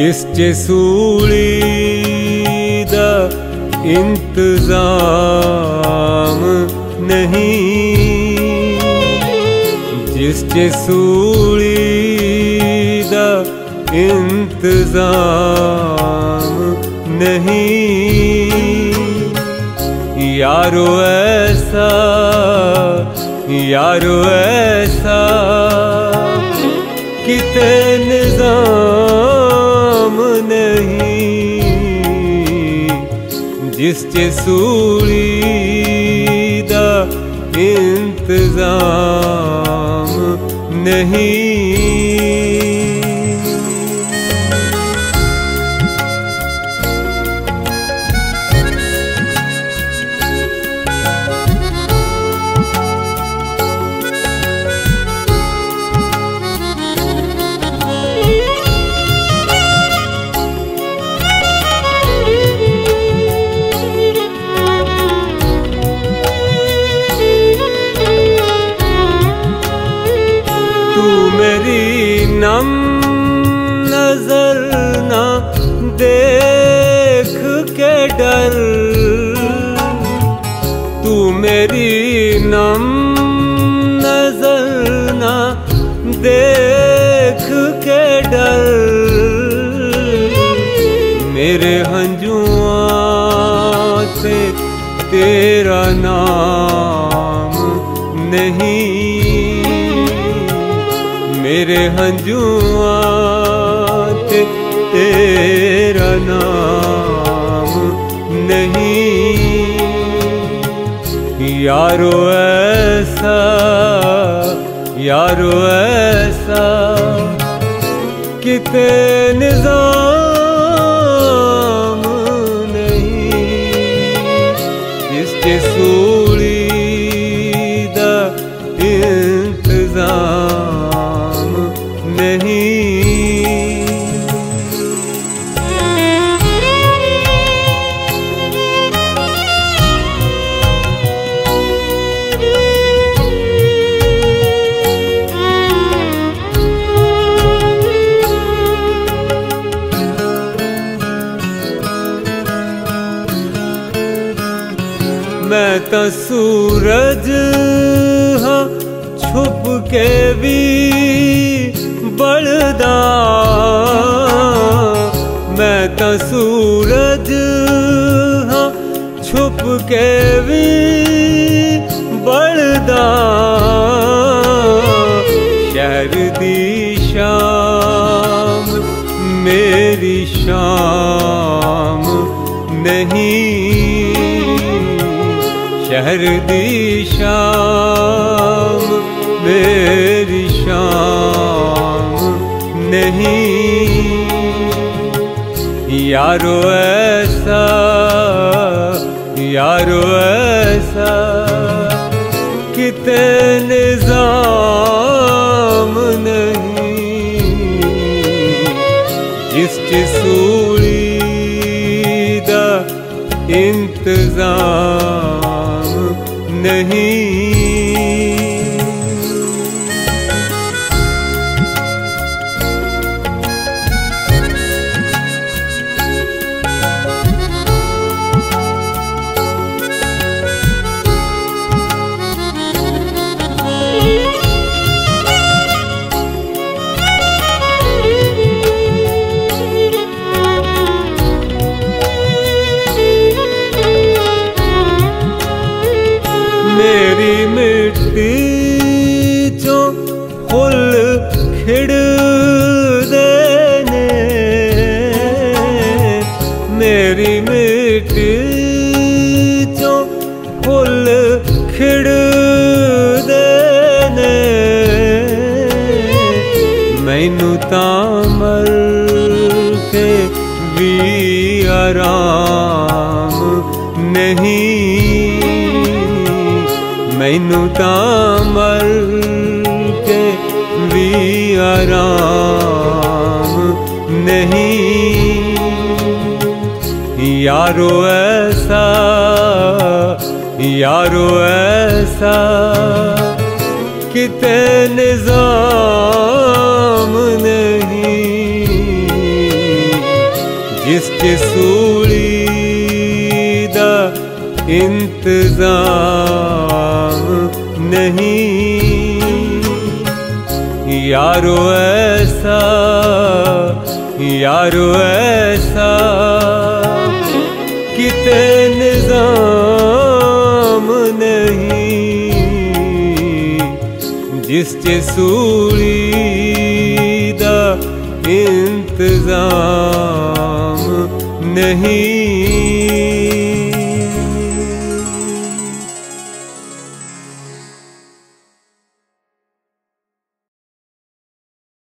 ਜਿਸ ਚ ਸੂਲੀ ਦਾ ਇੰਤਜ਼ਾਮ ਨਹੀਂ ਜਿਸ ਚ ਸੂਲੀ ਦਾ ਇੰਤਜ਼ਾਮ ਨਹੀਂ यारो ऐसा यारो ऐसा किते निजाम नहीं जिस च सूली दा इंतज़ाम नहीं मेरी नम नज़र ना देख के डर। तू मेरी नम नज़र ना देख के डर। मेरे हंजुआ से तेरा नाम नहीं मेरे हंजुआ तेरा नाम नहीं। यारो ऐसा यारो ऐसा किते निज़ाम नहीं। इसके सूली सूरज हाँ छुप के भी बढ़दा मैं तो सूरज हाँ छुप के भी बढ़दा शहर दी शाम, मेरी शाम नहीं शहर दी शाम, मेरी शाम नहीं। यारो ऐसा यारो ऐसा किते निज़ाम नहीं। जिस च दा इंतज़ाम नहीं। ਫੁੱਲ ਖਿੜਦੇ ਨੇ। ਮੇਰੀ ਮਿੱਟੀ ਚੋਂ ਫੁੱਲ ਖਿੜਦੇ ਨੇ। ਮੈਨੂੰ ਤਾਂ ਮਰ ਕੇ ਵੀ ਆਰਾਮ ਨਹੀਂ। ਮੈਨੂੰ ਤਾਂ ਮਰ आराम नहीं। यारो ऐसा यारो ऐसा कितने निज़ाम नहीं। जिसके सूली इंतज़ाम नहीं। यारो ऐसा यारो ऐसा किते निज़ाम नहीं जिस च सूली दा इंतज़ाम नहीं।